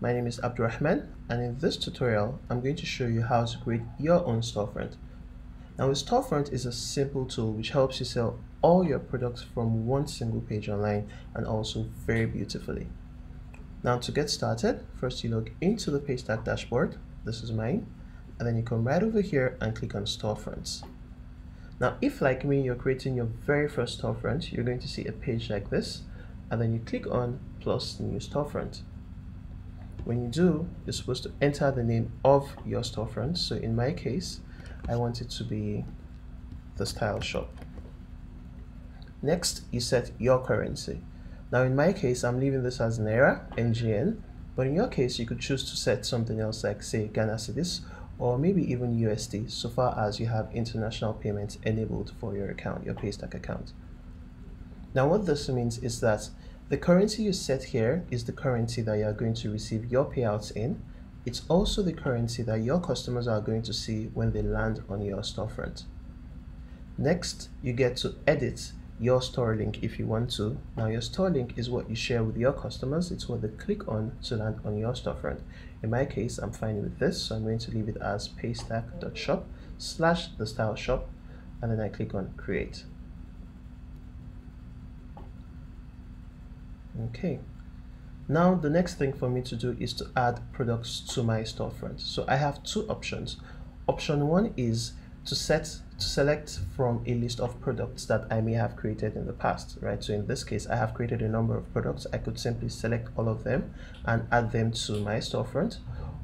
my name is Abdurrahman and in this tutorial I'm going to show you how to create your own storefront. Now a storefront is a simple tool which helps you sell all your products from one single page online and also very beautifully. Now to get started, first you log into the Paystack dashboard, this is mine, and then you come right over here and click on storefronts. Now if like me you're creating your very first storefront, you're going to see a page like this and then you click on plus new storefront. When you do, you're supposed to enter the name of your storefront. So in my case, I want it to be the style shop. Next, you set your currency. Now in my case, I'm leaving this as Naira, NGN, but in your case, you could choose to set something else like say Ghana cedis or maybe even USD so far as you have international payments enabled for your account, your Paystack account. Now what this means is that the currency you set here is the currency that you are going to receive your payouts in. It's also the currency that your customers are going to see when they land on your storefront. Next, you get to edit your store link if you want to. Now your store link is what you share with your customers. It's what they click on to land on your storefront. In my case, I'm fine with this, so I'm going to leave it as paystack.shop slash the style shop and then I click on create. Okay. Now the next thing for me to do is to add products to my storefront. So I have two options. Option one is to set to select from a list of products that I may have created in the past, right? So in this case, I have created a number of products. I could simply select all of them and add them to my storefront.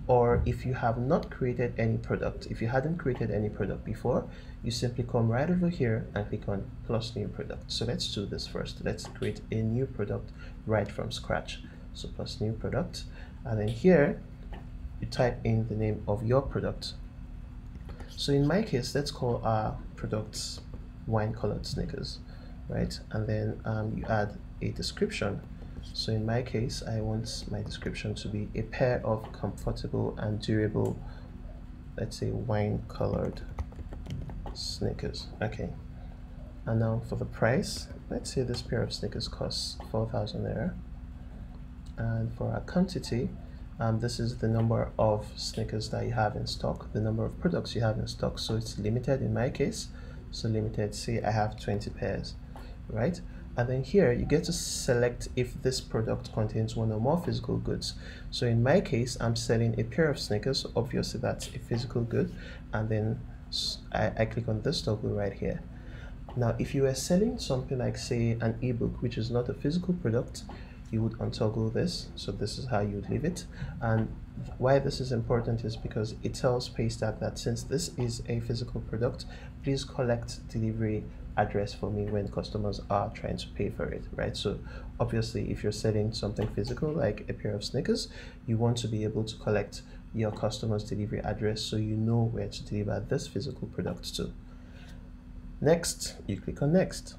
Or if you have not created any product, if you hadn't created any product before, you simply come right over here and click on plus new product. So let's do this first. Let's create a new product right from scratch. So plus new product. And then here, you type in the name of your product so in my case, let's call our products wine colored sneakers, right? And then um, you add a description. So in my case, I want my description to be a pair of comfortable and durable, let's say wine colored sneakers. Okay. And now for the price, let's say this pair of sneakers costs 4,000 naira. And for our quantity, um, this is the number of sneakers that you have in stock the number of products you have in stock so it's limited in my case so limited say I have 20 pairs right and then here you get to select if this product contains one or more physical goods. So in my case I'm selling a pair of sneakers obviously that's a physical good. And then I, I click on this toggle right here. Now if you are selling something like say an ebook which is not a physical product you would untoggle this. So this is how you would leave it. And why this is important is because it tells Paystack that since this is a physical product please collect delivery address for me when customers are trying to pay for it right? So obviously if you're selling something physical like a pair of sneakers you want to be able to collect your customer's delivery address so you know where to deliver this physical product to. Next you click on next.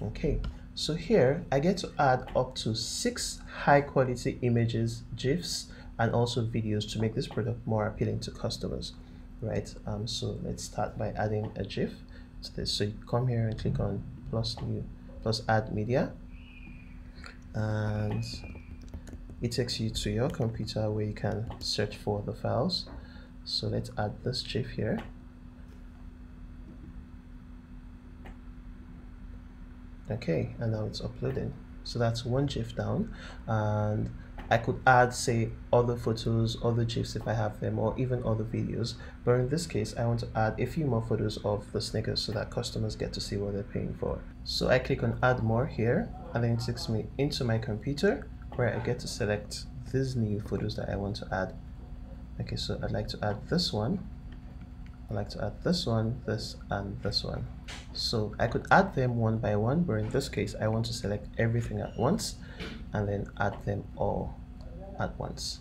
Okay so here I get to add up to six high quality images, GIFs, and also videos to make this product more appealing to customers, right? Um, so let's start by adding a GIF to this. So you come here and click on plus new, plus add media, and it takes you to your computer where you can search for the files. So let's add this GIF here. okay and now it's uploading so that's one gif down and I could add say other photos other gifs if I have them or even other videos. But in this case I want to add a few more photos of the sneakers so that customers get to see what they're paying for. So I click on add more here and then it takes me into my computer where I get to select these new photos that I want to add. Okay so I'd like to add this one I'd like to add this one, this, and this one. So I could add them one by one, but in this case, I want to select everything at once and then add them all at once.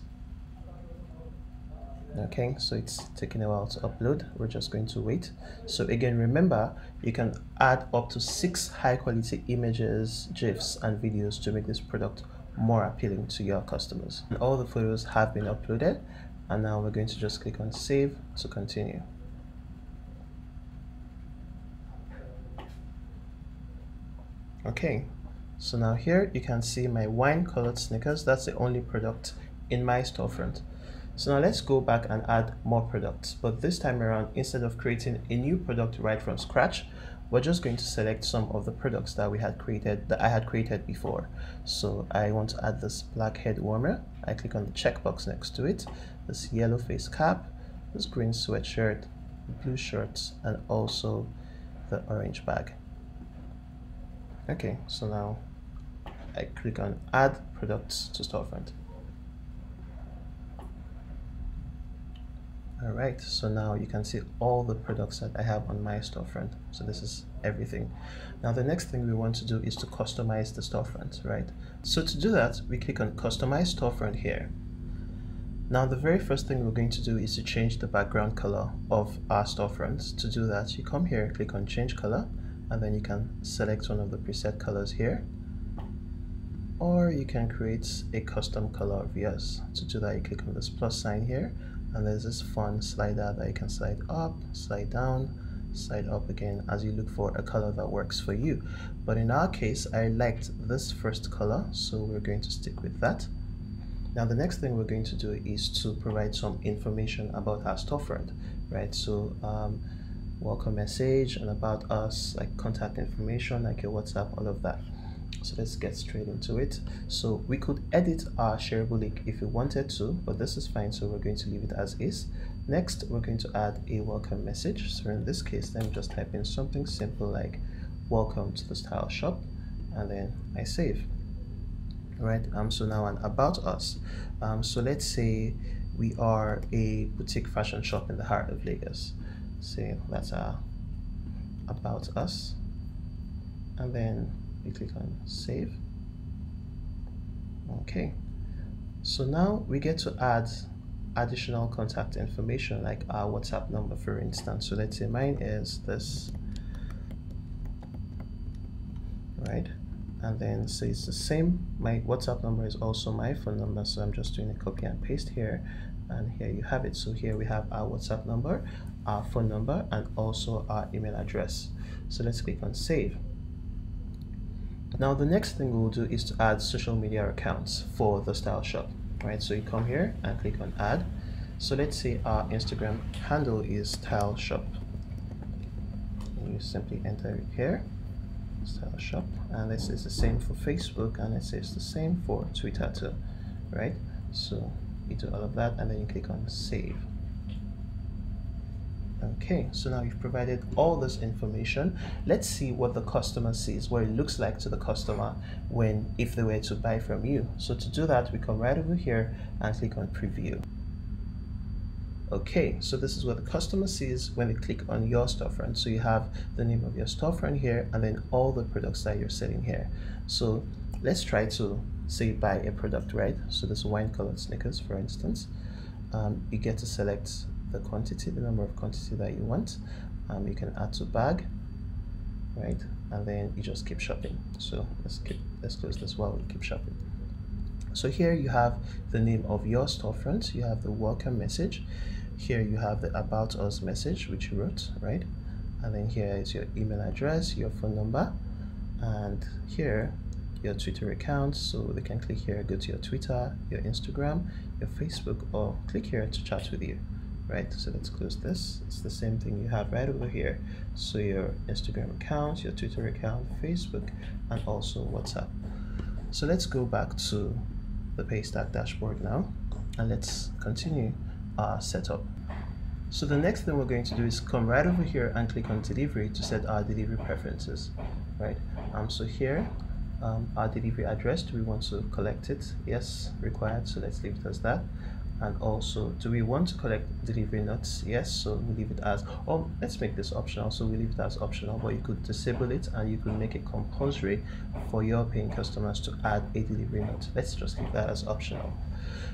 Okay, so it's taking a while to upload. We're just going to wait. So again, remember, you can add up to six high quality images, GIFs, and videos to make this product more appealing to your customers. And all the photos have been uploaded. And now we're going to just click on save to continue. Okay, So now here you can see my wine colored sneakers. That's the only product in my storefront. So now let's go back and add more products. But this time around, instead of creating a new product right from scratch, we're just going to select some of the products that we had created, that I had created before. So I want to add this black head warmer. I click on the checkbox next to it, this yellow face cap, this green sweatshirt, blue shorts, and also the orange bag. Okay, so now I click on add products to storefront. all right so now you can see all the products that I have on my storefront. So this is everything. Now the next thing we want to do is to customize the storefront right? So to do that we click on customize storefront here. Now the very first thing we're going to do is to change the background color of our storefront. To do that you come here click on change color and then you can select one of the preset colors here or you can create a custom color of yours. To do that you click on this plus sign here and there's this fun slider that you can slide up slide down slide up again as you look for a color that works for you. But in our case I liked this first color so we're going to stick with that. Now the next thing we're going to do is to provide some information about our storefront right? So um, welcome message and about us like contact information like your WhatsApp all of that so let's get straight into it. So we could edit our shareable link if we wanted to but this is fine so we're going to leave it as is. Next we're going to add a welcome message. So in this case let me just type in something simple like welcome to the style shop and then I save. Right um so now an about us. Um so let's say we are a boutique fashion shop in the heart of Lagos. Say that's our about us. And then we click on save. Okay. So now we get to add additional contact information like our whatsapp number for instance. So let's say mine is this right? And then say it's the same. My whatsapp number is also my phone number so i'm just doing a copy and paste here and here you have it. So here we have our whatsapp number our phone number and also our email address. So let's click on save now the next thing we'll do is to add social media accounts for the style shop, right? So you come here and click on add. So let's say our Instagram handle is style shop. You simply enter it here, style shop, and this is the same for Facebook, and it says the same for Twitter too, right? So you do all of that, and then you click on save. Okay, so now you've provided all this information. Let's see what the customer sees, what it looks like to the customer when if they were to buy from you. So to do that, we come right over here and click on preview. Okay, so this is what the customer sees when they click on your storefront. So you have the name of your storefront here and then all the products that you're selling here. So let's try to say buy a product, right? So this wine colored sneakers, for instance. Um, you get to select the quantity, the number of quantity that you want. Um, you can add to bag, right? And then you just keep shopping. So let's keep let's close this while we keep shopping. So here you have the name of your storefront. You have the welcome message. Here you have the about us message which you wrote, right? And then here is your email address, your phone number, and here your Twitter account. So they can click here, go to your Twitter, your Instagram, your Facebook, or click here to chat with you right? So let's close this. It's the same thing you have right over here. So your instagram account your twitter account facebook and also whatsapp. So let's go back to the paystack dashboard now and let's continue our setup. So the next thing we're going to do is come right over here and click on delivery to set our delivery preferences right? Um so here um, our delivery address do we want to collect it? Yes required so let's leave it as that and also do we want to collect delivery notes? Yes so we leave it as or let's make this optional. So we leave it as optional but you could disable it and you could make it compulsory for your paying customers to add a delivery note. Let's just leave that as optional.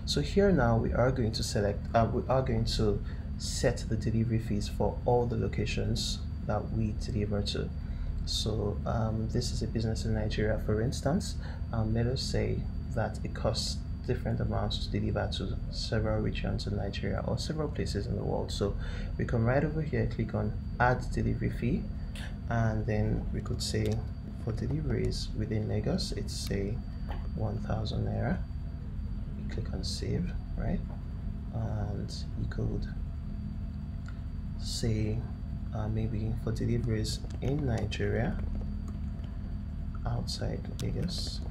So here now we are going to select uh, we are going to set the delivery fees for all the locations that we deliver to. So um, this is a business in Nigeria for instance. Um, let us say that it costs different amounts to deliver to several regions in Nigeria or several places in the world. So we come right over here, click on add delivery fee, and then we could say for deliveries within Lagos it's say 1000 naira you click on save right and you could say uh, maybe for deliveries in Nigeria outside Lagos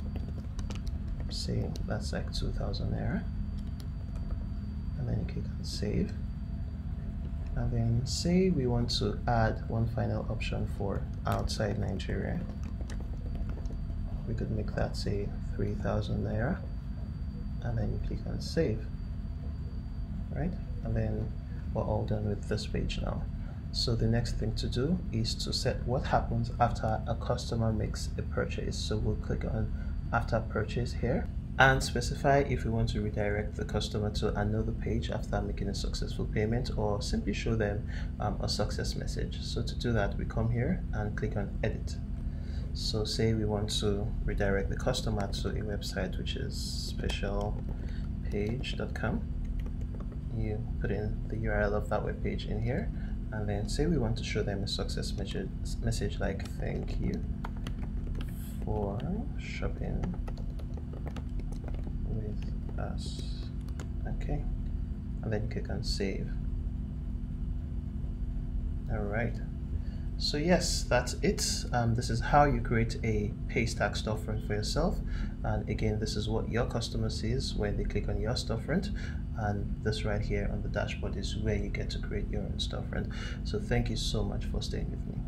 say that's like 2000 naira and then you click on save. And then say we want to add one final option for outside Nigeria. We could make that say 3000 naira and then you click on save. Right? And then we're all done with this page now. So the next thing to do is to set what happens after a customer makes a purchase. So we'll click on after purchase here and specify if we want to redirect the customer to another page after making a successful payment or simply show them um, a success message. So to do that, we come here and click on edit. So say we want to redirect the customer to a website which is specialpage.com. You put in the URL of that web page in here and then say we want to show them a success message, message like thank you for shopping with us. Okay. And then click on save. All right. So yes that's it. Um, this is how you create a paystack storefront for yourself. And again this is what your customer sees when they click on your storefront. And this right here on the dashboard is where you get to create your own storefront. So thank you so much for staying with me